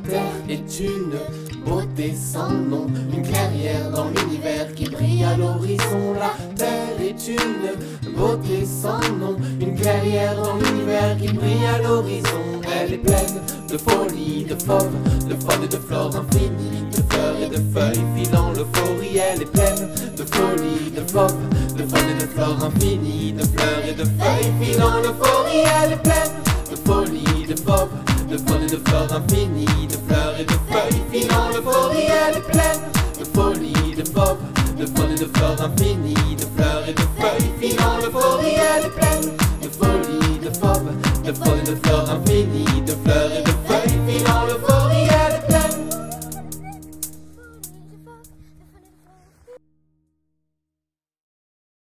terre est une beauté sans nom, une clairière dans l'univers qui brille à l'horizon. La terre est une beauté sans nom, une clairière dans l'univers qui brille à l'horizon. Elle est pleine de folie, de fauve, de faune et de flore infinies, de fleurs et de feuilles filant l'euphorie. Elle est pleine de folie, de fauve, de faune et de flore infinies, de fleurs et de feuilles filant l'euphorie. Elle de faune et de flore infinies, de fleurs et de feuilles filant l'euphorie. Elle est pleine de folie, de fauve, de faune et de flore infinies, de fleurs et de feuilles filant l'euphorie. Elle est pleine de folie, de fauve, de faune et de flore infinies.